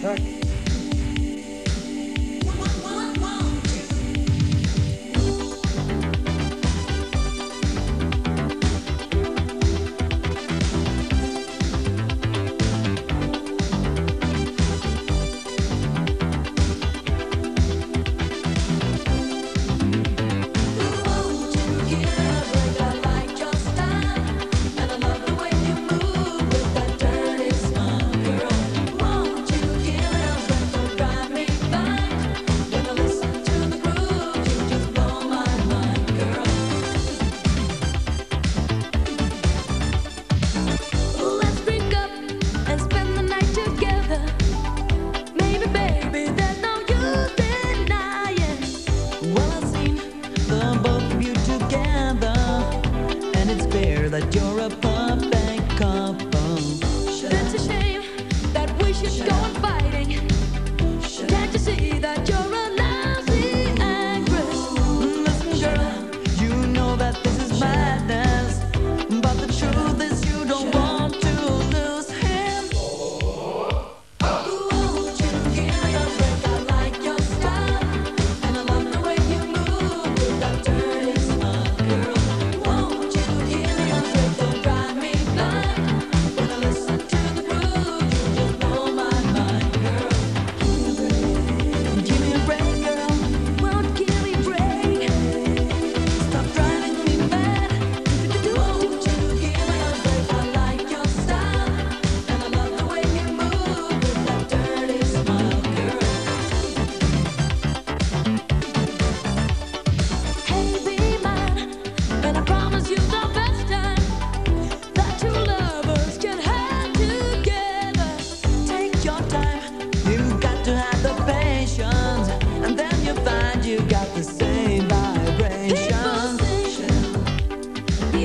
Tack. that you're a bum.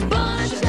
Bonjour.